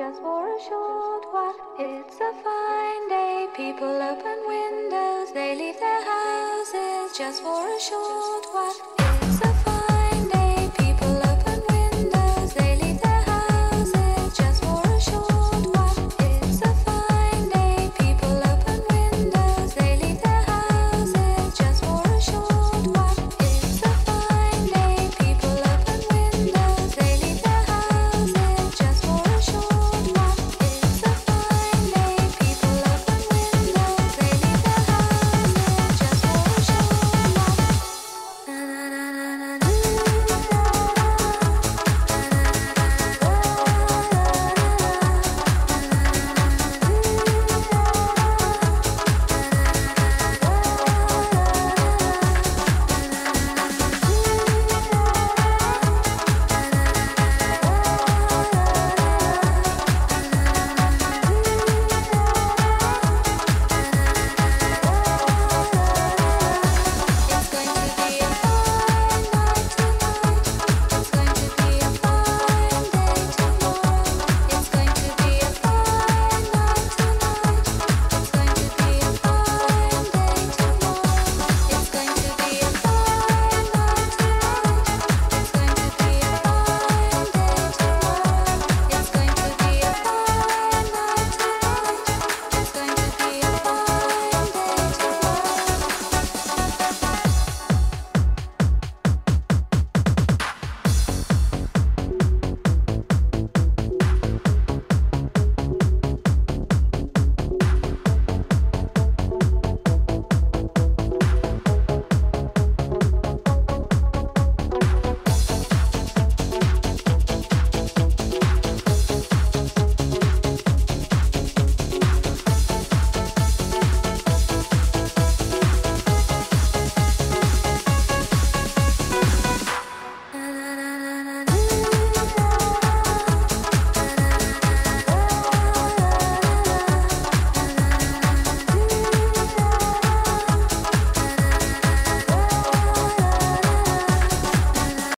just for a short while. It's a fine day, people open windows, they leave their houses just for a short while.